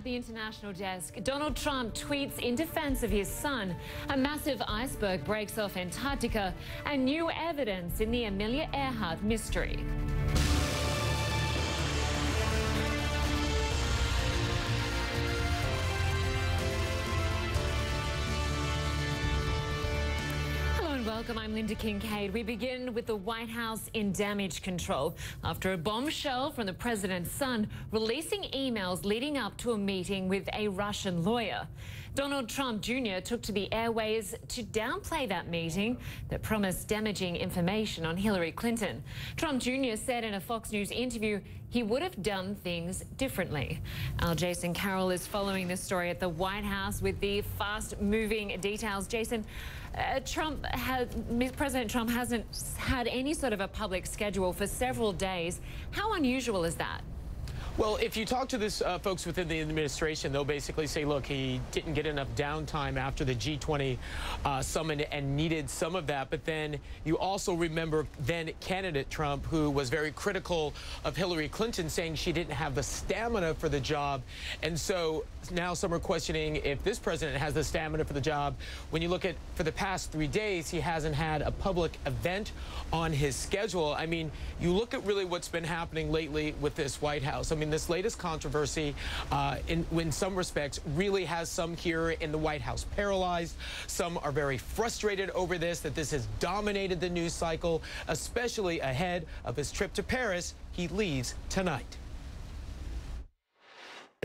at the international desk, Donald Trump tweets in defense of his son. A massive iceberg breaks off Antarctica and new evidence in the Amelia Earhart mystery. Welcome. I'm Lynda Kinkade. We begin with the White House in damage control after a bombshell from the president's son releasing emails leading up to a meeting with a Russian lawyer. Donald Trump Jr. took to the airways to downplay that meeting that promised damaging information on Hillary Clinton. Trump Jr. said in a Fox News interview he would have done things differently. Our Jason Carroll is following this story at the White House with the fast moving details. Jason, uh, Trump has, President Trump hasn't had any sort of a public schedule for several days. How unusual is that? Well, if you talk to this uh, folks within the administration, they'll basically say, look, he didn't get enough downtime after the G20 uh, summit and needed some of that. But then you also remember then candidate Trump, who was very critical of Hillary Clinton, saying she didn't have the stamina for the job. And so now some are questioning if this president has the stamina for the job. When you look at for the past three days, he hasn't had a public event on his schedule. I mean, you look at really what's been happening lately with this White House. I mean, this latest controversy, uh, in, in some respects, really has some here in the White House paralyzed. Some are very frustrated over this, that this has dominated the news cycle, especially ahead of his trip to Paris. He leaves tonight.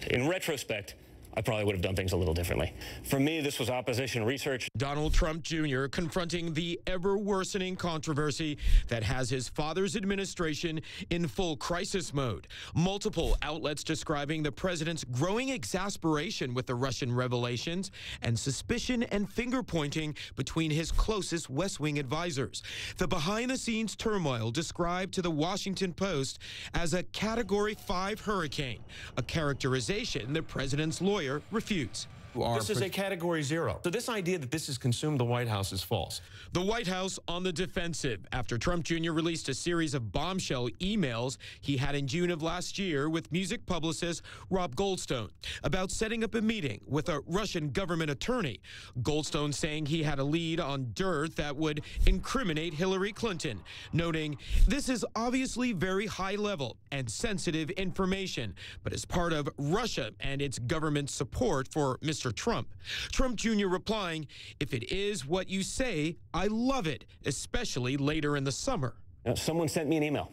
In retrospect, I probably would have done things a little differently. For me, this was opposition research. Donald Trump Jr. confronting the ever worsening controversy that has his father's administration in full crisis mode. Multiple outlets describing the president's growing exasperation with the Russian revelations and suspicion and finger pointing between his closest West Wing advisors. The behind the scenes turmoil described to the Washington Post as a Category 5 hurricane, a characterization the president's lawyer lawyer refutes. This is a category zero. So this idea that this has consumed the White House is false. The White House on the defensive after Trump Jr. released a series of bombshell emails he had in June of last year with music publicist Rob Goldstone about setting up a meeting with a Russian government attorney. Goldstone saying he had a lead on dirt that would incriminate Hillary Clinton, noting this is obviously very high level and sensitive information, but as part of Russia and its government support for Mr. Mr. Trump. Trump Jr. replying, If it is what you say, I love it, especially later in the summer. Now, someone sent me an email.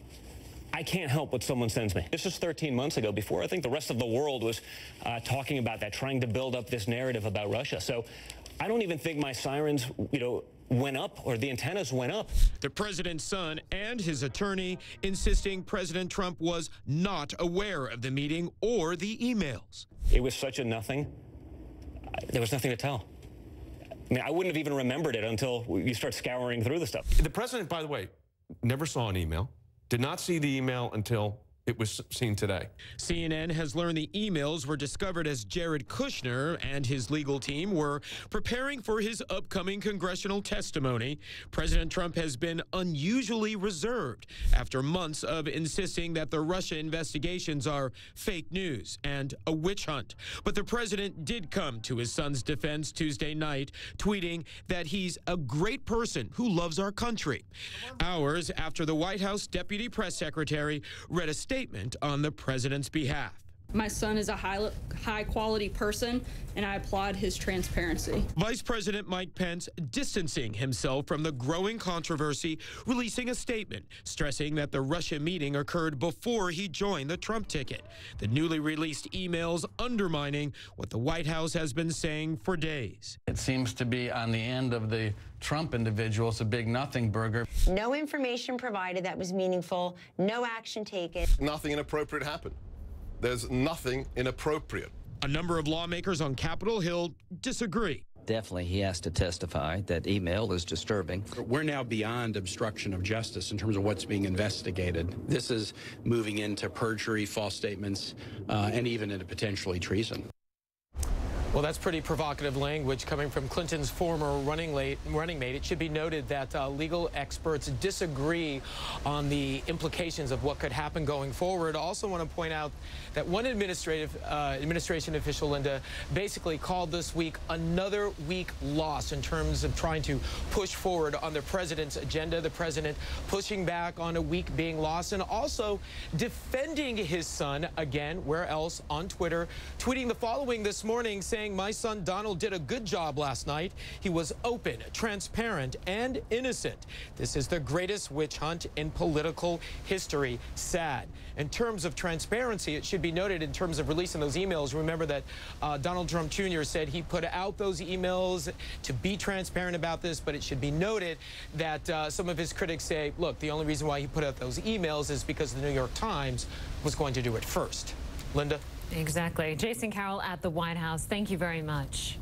I can't help what someone sends me. This is 13 months ago, before I think the rest of the world was uh, talking about that, trying to build up this narrative about Russia. So I don't even think my sirens, you know, went up or the antennas went up. The president's son and his attorney insisting President Trump was not aware of the meeting or the emails. It was such a nothing there was nothing to tell. I mean, I wouldn't have even remembered it until you start scouring through the stuff. The president, by the way, never saw an email, did not see the email until it was seen today. CNN has learned the emails were discovered as Jared Kushner and his legal team were preparing for his upcoming congressional testimony. President Trump has been unusually reserved after months of insisting that the Russia investigations are fake news and a witch hunt. But the president did come to his son's defense Tuesday night, tweeting that he's a great person who loves our country. Hours after the White House deputy press secretary read a statement statement on the president's behalf. My son is a high, high quality person, and I applaud his transparency. Vice President Mike Pence distancing himself from the growing controversy, releasing a statement stressing that the Russia meeting occurred before he joined the Trump ticket. The newly released emails undermining what the White House has been saying for days. It seems to be on the end of the Trump individual. It's a big nothing burger. No information provided that was meaningful, no action taken. Nothing inappropriate happened. There's nothing inappropriate. A number of lawmakers on Capitol Hill disagree. Definitely, he has to testify. That email is disturbing. We're now beyond obstruction of justice in terms of what's being investigated. This is moving into perjury, false statements, uh, and even into potentially treason. Well, that's pretty provocative language coming from Clinton's former running, late, running mate. It should be noted that uh, legal experts disagree on the implications of what could happen going forward. Also want to point out that one administrative uh, administration official, Lynda, basically called this week another week loss in terms of trying to push forward on the president's agenda. The president pushing back on a week being lost and also defending his son again, where else, on Twitter, tweeting the following this morning saying, saying, My son Donald did a good job last night. He was open, transparent, and innocent. This is the greatest witch hunt in political history. Sad. In terms of transparency, it should be noted in terms of releasing those emails. Remember that uh, Donald Trump Jr. said he put out those emails to be transparent about this, but it should be noted that uh, some of his critics say, look, the only reason why he put out those emails is because the New York Times was going to do it first. Lynda? Exactly. Jason Carroll at the White House, thank you very much.